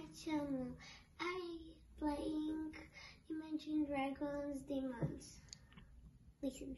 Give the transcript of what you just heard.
my channel. I playing Imagine Dragons Demons. Listen.